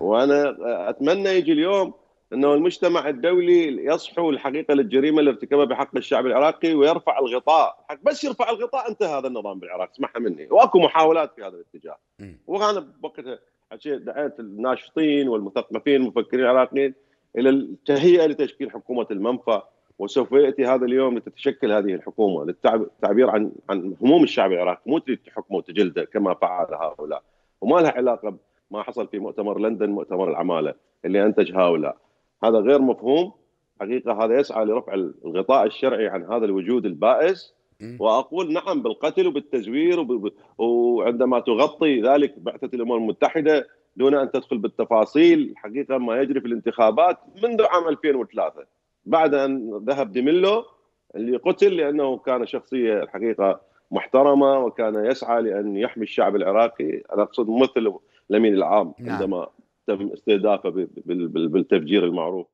وأنا أتمنى يجي اليوم إنه المجتمع الدولي يصحو الحقيقة للجريمة اللي ارتكبها بحق الشعب العراقي ويرفع الغطاء. بس يرفع الغطاء انتهى هذا النظام بالعراق اسمعها مني. وأكو محاولات في هذا الاتجاه. وأنا بوقتها دعيت الناشطين والمثقفين المفكرين العراقيين إلى التهيئة لتشكيل حكومة المنفى. وسوف يأتي هذا اليوم لتتشكل هذه الحكومة للتعبير عن عن هموم الشعب العراقي. مو تريد تحكمه وتجلده كما فعل هؤلاء. وما لها علاقة ما حصل في مؤتمر لندن مؤتمر العمالة اللي أنتج هؤلاء هذا غير مفهوم. حقيقة هذا يسعى لرفع الغطاء الشرعي عن هذا الوجود البائس. وأقول نعم بالقتل وبالتزوير وعندما تغطي ذلك بعثة الأمم المتحدة دون أن تدخل بالتفاصيل حقيقة ما يجري في الانتخابات منذ عام 2003 بعد أن ذهب ديميلو اللي قتل لأنه كان شخصية الحقيقة محترمة وكان يسعى لأن يحمي الشعب العراقي أنا أقصد ممثل الأمين العام نعم. عندما تم استهدافه بالتفجير المعروف